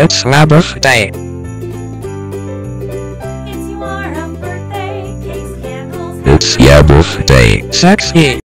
It's my birthday. It's your birthday, case candles. It's your birthday. Sexy.